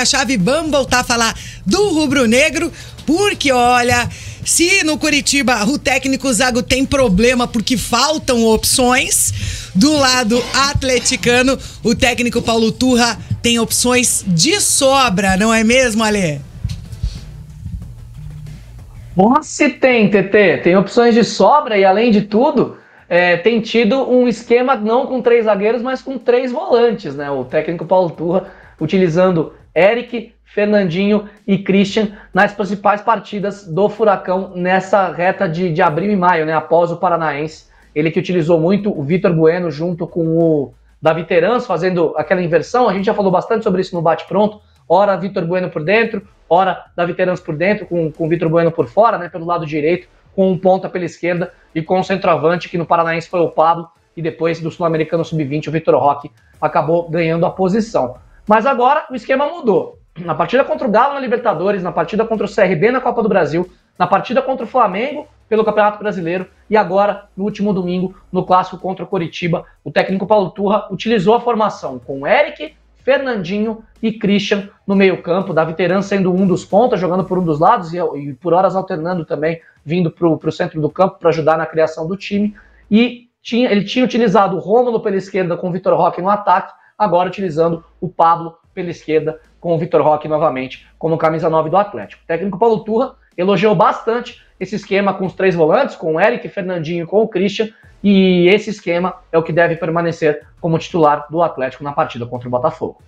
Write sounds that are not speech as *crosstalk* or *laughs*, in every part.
a chave, vamos voltar a falar do rubro-negro, porque olha, se no Curitiba o técnico Zago tem problema porque faltam opções, do lado atleticano, o técnico Paulo Turra tem opções de sobra, não é mesmo, Ale? Bom, se tem, TT. Tem opções de sobra e, além de tudo, é, tem tido um esquema não com três zagueiros, mas com três volantes, né? O técnico Paulo Turra utilizando Eric, Fernandinho e Christian nas principais partidas do Furacão nessa reta de, de abril e maio, né? Após o Paranaense. Ele que utilizou muito o Vitor Bueno junto com o Davi Terans, fazendo aquela inversão. A gente já falou bastante sobre isso no bate-pronto. Ora Vitor Bueno por dentro, ora Davi Terans por dentro, com, com o Vitor Bueno por fora, né? Pelo lado direito, com um ponta pela esquerda e com o centroavante, que no Paranaense foi o Pablo, e depois do Sul-Americano Sub-20, o Vitor Roque acabou ganhando a posição. Mas agora o esquema mudou. Na partida contra o Galo na Libertadores, na partida contra o CRB na Copa do Brasil, na partida contra o Flamengo pelo Campeonato Brasileiro e agora, no último domingo, no clássico contra o Coritiba, o técnico Paulo Turra utilizou a formação com Eric, Fernandinho e Christian no meio-campo, Davi Teran sendo um dos pontas, jogando por um dos lados e, e por horas alternando também, vindo para o centro do campo para ajudar na criação do time. E tinha, ele tinha utilizado o Rômulo pela esquerda com o Vitor Roque no ataque agora utilizando o Pablo pela esquerda com o Vitor Roque novamente como camisa 9 do Atlético. O técnico Paulo Turra elogiou bastante esse esquema com os três volantes, com o Eric, Fernandinho e com o Christian, e esse esquema é o que deve permanecer como titular do Atlético na partida contra o Botafogo.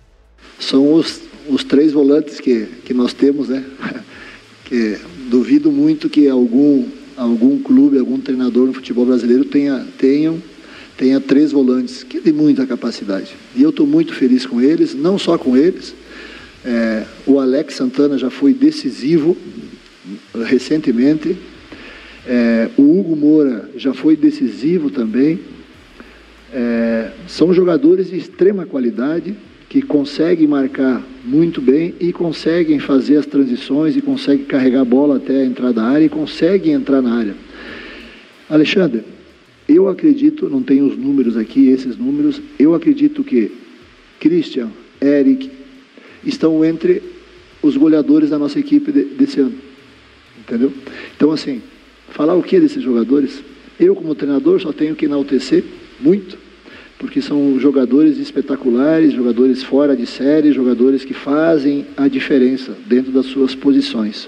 São os, os três volantes que, que nós temos, né? *laughs* que duvido muito que algum, algum clube, algum treinador no futebol brasileiro tenha, tenham tenha três volantes, que tem muita capacidade. E eu estou muito feliz com eles, não só com eles. É, o Alex Santana já foi decisivo recentemente. É, o Hugo Moura já foi decisivo também. É, são jogadores de extrema qualidade que conseguem marcar muito bem e conseguem fazer as transições e conseguem carregar a bola até a entrada da área e conseguem entrar na área. Alexandre, eu acredito, não tenho os números aqui, esses números, eu acredito que Christian, Eric, estão entre os goleadores da nossa equipe de, desse ano. Entendeu? Então, assim, falar o que desses jogadores? Eu, como treinador, só tenho que enaltecer muito, porque são jogadores espetaculares, jogadores fora de série, jogadores que fazem a diferença dentro das suas posições.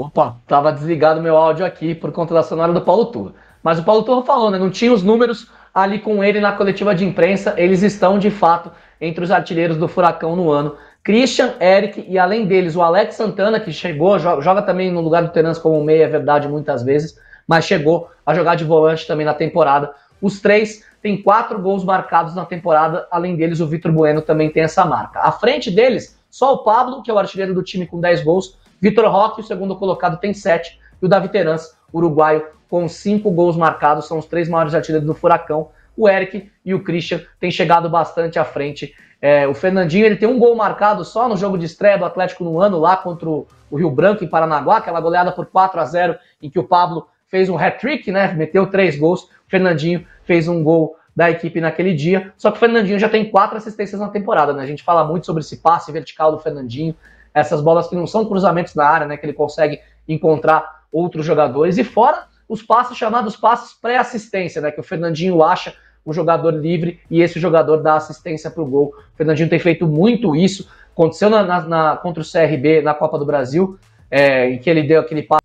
Opa, tava desligado meu áudio aqui por conta da sonora do Paulo Turra. Mas o Paulo Turra falou, né? Não tinha os números ali com ele na coletiva de imprensa. Eles estão, de fato, entre os artilheiros do Furacão no ano. Christian, Eric e além deles o Alex Santana, que chegou, joga, também no lugar do Tenance como meia, é verdade, muitas vezes, mas chegou a jogar de volante também na temporada. Os três têm quatro gols marcados na temporada, além deles o Vitor Bueno também tem essa marca. À frente deles, só o Pablo, que é o artilheiro do time com 10 gols, Vitor Roque, o segundo colocado, tem sete. E o Davi Terans, uruguaio, com cinco gols marcados, são os três maiores artilheiros do Furacão. O Eric e o Christian têm chegado bastante à frente. É, o Fernandinho ele tem um gol marcado só no jogo de estreia do Atlético no ano, lá contra o, Rio Branco, em Paranaguá, aquela goleada por 4 a 0 em que o Pablo fez um hat-trick, né? Meteu três gols. O Fernandinho fez um gol da equipe naquele dia. Só que o Fernandinho já tem quatro assistências na temporada, né? A gente fala muito sobre esse passe vertical do Fernandinho essas bolas que não são cruzamentos na área, né, que ele consegue encontrar outros jogadores, e fora os passes chamados passes pré-assistência, né, que o Fernandinho acha o jogador livre e esse jogador dá assistência para o gol. O Fernandinho tem feito muito isso, aconteceu na, na, na contra o CRB na Copa do Brasil, é, em que ele deu aquele passe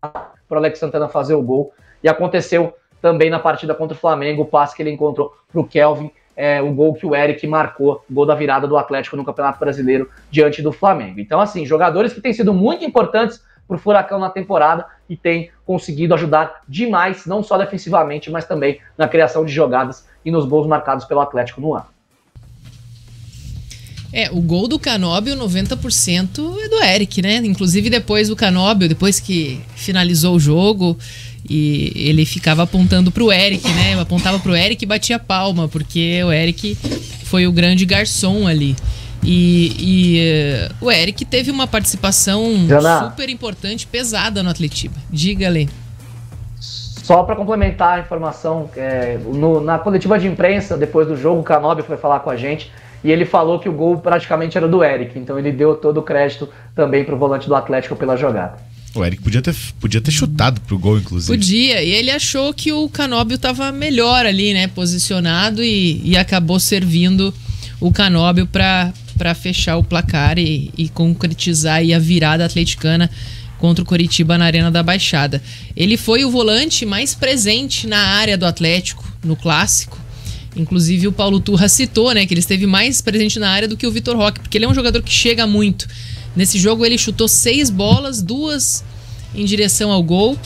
para o Alex Santana fazer o gol, e aconteceu também na partida contra o Flamengo, o passe que ele encontrou para o Kelvin é, o gol que o Eric marcou, gol da virada do Atlético no Campeonato Brasileiro diante do Flamengo. Então, assim, jogadores que têm sido muito importantes para o Furacão na temporada e têm conseguido ajudar demais, não só defensivamente, mas também na criação de jogadas e nos gols marcados pelo Atlético no ano. É, o gol do Canóbio, 90% é do Eric, né? Inclusive depois do Canóbio, depois que finalizou o jogo, e ele ficava apontando pro Eric, né? Apontava pro Eric e batia palma, porque o Eric foi o grande garçom ali. E, e uh, o Eric teve uma participação super importante, pesada no Atletiba. Diga, Lê. Só para complementar a informação, é, no, na coletiva de imprensa, depois do jogo, o Canobi foi falar com a gente e ele falou que o gol praticamente era do Eric, então ele deu todo o crédito também para o volante do Atlético pela jogada. O Eric podia ter, podia ter chutado pro gol, inclusive. Podia, e ele achou que o Canóbio estava melhor ali, né? Posicionado e, e acabou servindo o Canóbio para fechar o placar e, e concretizar a virada atleticana contra o Coritiba na Arena da Baixada. Ele foi o volante mais presente na área do Atlético no clássico. Inclusive o Paulo Turra citou, né, que ele esteve mais presente na área do que o Vitor Roque, porque ele é um jogador que chega muito. Nesse jogo ele chutou seis bolas, duas em direção ao gol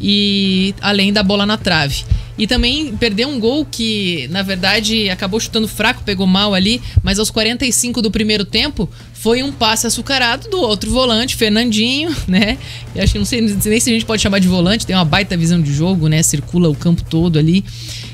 e além da bola na trave. E também perdeu um gol que, na verdade, acabou chutando fraco, pegou mal ali, mas aos 45 do primeiro tempo foi um passe açucarado do outro volante, Fernandinho, *laughs* né? Eu acho que não sei nem se a gente pode chamar de volante, tem uma baita visão de jogo, né? Circula o campo todo ali.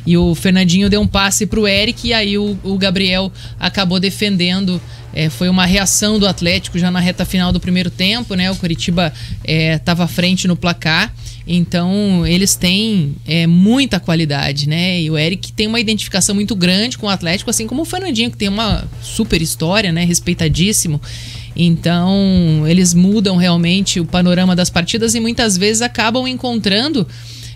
E o Fernandinho deu um passe pro Eric e aí o, o Gabriel acabou defendendo. É, foi uma reação do Atlético já na reta final do primeiro tempo, né? O Curitiba estava é, à frente no placar. Então, eles têm é, muita qualidade, né? E o Eric tem uma identificação muito grande com o Atlético, assim como o Fernandinho, que tem uma super história, né? Respeitadíssimo. Então, eles mudam realmente o panorama das partidas e muitas vezes acabam encontrando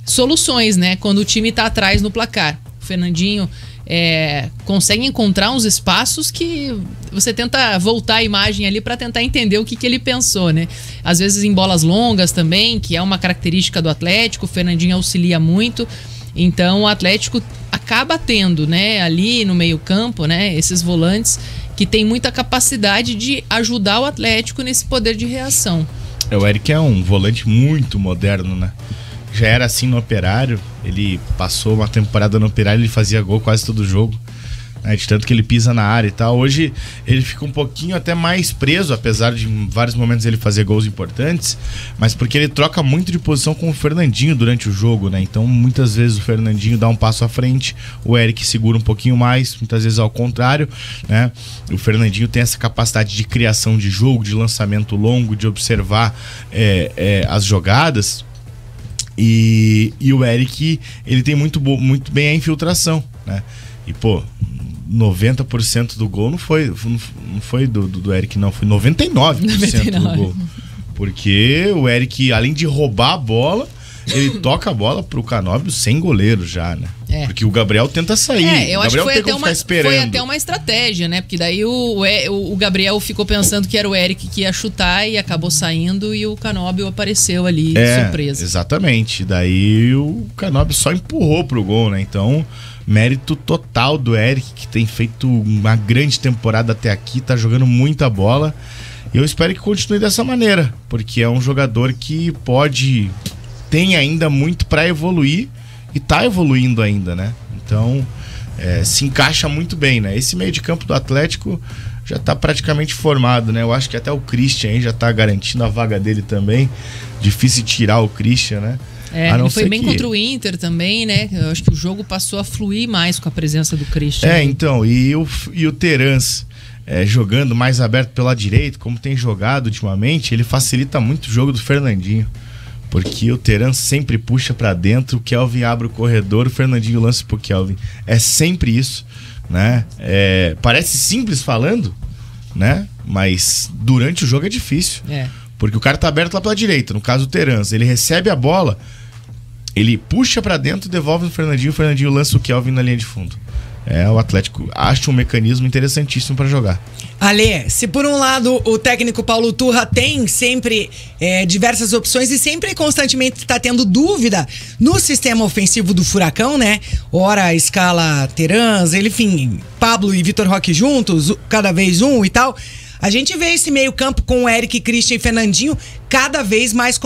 soluções, né? Quando o time está atrás no placar. O Fernandinho é, consegue encontrar uns espaços que você tenta voltar a imagem ali para tentar entender o que, que ele pensou, né? Às vezes em bolas longas também, que é uma característica do Atlético, o Fernandinho auxilia muito. Então o Atlético acaba tendo, né, ali no meio-campo, né, esses volantes que tem muita capacidade de ajudar o Atlético nesse poder de reação. É, o Eric é um volante muito moderno, né? já era assim no Operário. Ele passou uma temporada no Operário, ele fazia gol quase todo jogo. Né, de tanto que ele pisa na área e tal. Hoje ele fica um pouquinho até mais preso, apesar de em vários momentos ele fazer gols importantes, mas porque ele troca muito de posição com o Fernandinho durante o jogo, né? Então muitas vezes o Fernandinho dá um passo à frente, o Eric segura um pouquinho mais, muitas vezes ao contrário, né? O Fernandinho tem essa capacidade de criação de jogo, de lançamento longo, de observar é, é, as jogadas e, e o Eric, ele tem muito, muito bem a infiltração, né? E, pô, 90% do gol não foi, não foi do, do, do Eric, não. Foi 99%, 99% do gol. Porque o Eric, além de roubar a bola, ele toca a bola pro Canóbio sem goleiro já, né? É. Porque o Gabriel tenta sair. É, eu acho que foi até, uma, foi até uma estratégia, né? Porque daí o, o, o, Gabriel ficou pensando que era o Eric que ia chutar e acabou saindo e o Canóbio apareceu ali, é, surpresa. Exatamente. Daí o Canóbio só empurrou pro gol, né? Então, mérito total do Eric, que tem feito uma grande temporada até aqui, tá jogando muita bola. E eu espero que continue dessa maneira, porque é um jogador que pode tem ainda muito para evoluir e tá evoluindo ainda, né? Então é, se encaixa muito bem, né? Esse meio de campo do Atlético já tá praticamente formado, né? Eu acho que até o Christian aí já tá garantindo a vaga dele também. Difícil tirar o Christian, né? É, ele foi bem que... contra o Inter também, né? Eu acho que o jogo passou a fluir mais com a presença do Christian. É, então, e o, e o Terans é, jogando mais aberto pela direita, como tem jogado ultimamente, ele facilita muito o jogo do Fernandinho. Porque o Teran sempre puxa para dentro, o Kelvin abre o corredor, o Fernandinho lança pro Kelvin. É sempre isso, né? É, parece simples falando, né? Mas durante o jogo é difícil. É. Porque o cara tá aberto lá pela direita, no caso o Terans. Ele recebe a bola, ele puxa para dentro, devolve no Fernandinho, o Fernandinho lança o Kelvin na linha de fundo é, o Atlético acha um mecanismo interessantíssimo para jogar. Ale, se por um lado o técnico Paulo Turra tem sempre é, diversas opções e sempre constantemente está tendo dúvida no sistema ofensivo do Furacão, né? Ora escala Terans, enfim, Pablo e Vitor Roque juntos, cada vez um e tal. A gente vê esse meio-campo com o Eric, Christian e Fernandinho cada vez mais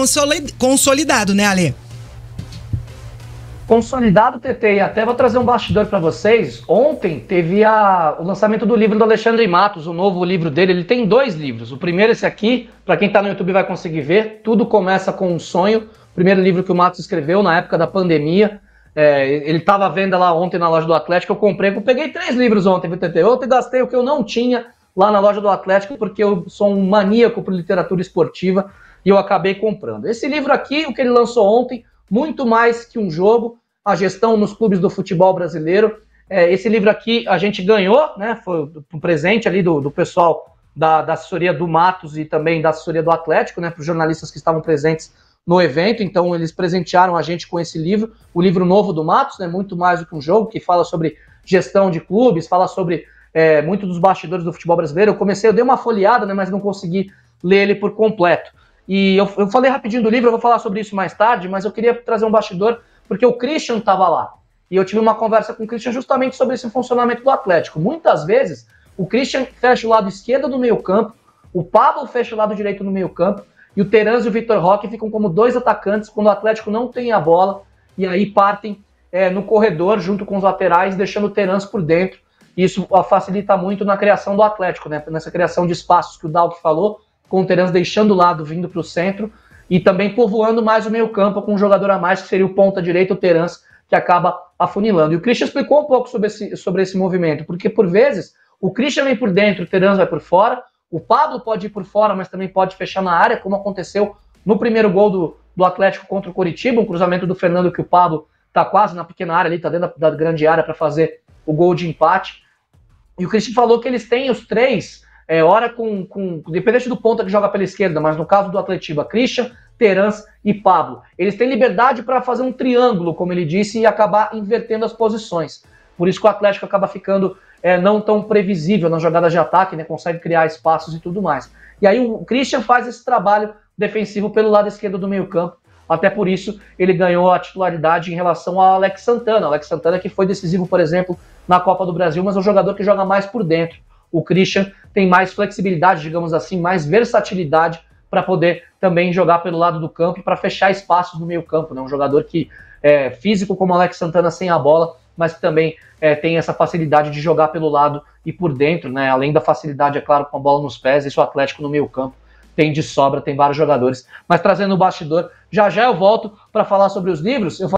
consolidado, né, Ale? Consolidado, TT, e até vou trazer um bastidor para vocês. Ontem teve a, o lançamento do livro do Alexandre Matos, o novo livro dele. Ele tem dois livros. O primeiro, esse aqui, para quem está no YouTube vai conseguir ver. Tudo começa com um sonho. O primeiro livro que o Matos escreveu na época da pandemia. É, ele estava à venda lá ontem na loja do Atlético. Eu comprei. Eu peguei três livros ontem, viu, TT? Ontem gastei o que eu não tinha lá na loja do Atlético, porque eu sou um maníaco por literatura esportiva e eu acabei comprando. Esse livro aqui, o que ele lançou ontem, muito mais que um jogo, a gestão nos clubes do futebol brasileiro. É, esse livro aqui a gente ganhou, né? Foi um presente ali do, do pessoal da, da, assessoria do Matos e também da assessoria do Atlético, né? Para os jornalistas que estavam presentes no evento. Então, eles presentearam a gente com esse livro, o livro novo do Matos, né? Muito mais do que um jogo, que fala sobre gestão de clubes, fala sobre é, muito dos bastidores do futebol brasileiro. Eu comecei, eu dei uma folheada, né? Mas não consegui ler ele por completo. E eu, eu falei rapidinho do livro, eu vou falar sobre isso mais tarde, mas eu queria trazer um bastidor, porque o Christian estava lá. E eu tive uma conversa com o Christian justamente sobre esse funcionamento do Atlético. Muitas vezes, o Christian fecha o lado esquerdo do meio-campo, o Pablo fecha o lado direito no meio-campo, e o Terans e o Vitor Roque ficam como dois atacantes quando o Atlético não tem a bola, e aí partem é, no corredor junto com os laterais, deixando o Terans por dentro. Isso facilita muito na criação do Atlético, né? nessa criação de espaços que o Dalk falou, com o Terans deixando o lado, vindo para o centro, e também povoando mais o meio-campo com um jogador a mais, que seria o ponta direito, o Terans, que acaba afunilando. E o Christian explicou um pouco sobre esse, sobre esse movimento, porque por vezes o Christian vem por dentro, o Terans vai por fora, o Pablo pode ir por fora, mas também pode fechar na área, como aconteceu no primeiro gol do, do Atlético contra o Coritiba, um cruzamento do Fernando que o Pablo tá quase na pequena área ali, tá dentro da, da grande área para fazer o gol de empate. E o Christian falou que eles têm os três, é, hora com, com. Dependente do ponta que joga pela esquerda, mas no caso do Atletiba, Christian, Terans e Pablo. Eles têm liberdade para fazer um triângulo, como ele disse, e acabar invertendo as posições. Por isso que o Atlético acaba ficando é, não tão previsível nas jogadas de ataque, né? Consegue criar espaços e tudo mais. E aí o Christian faz esse trabalho defensivo pelo lado esquerdo do meio-campo. Até por isso ele ganhou a titularidade em relação ao Alex Santana. Alex Santana que foi decisivo, por exemplo, na Copa do Brasil, mas é um jogador que joga mais por dentro. O Christian tem mais flexibilidade, digamos assim, mais versatilidade para poder também jogar pelo lado do campo para fechar espaços no meio campo. Né? Um jogador que é físico como Alex Santana sem a bola, mas que também é, tem essa facilidade de jogar pelo lado e por dentro, né? além da facilidade, é claro, com a bola nos pés, isso o Atlético no meio campo tem de sobra, tem vários jogadores. Mas trazendo o bastidor, já já eu volto para falar sobre os livros. Eu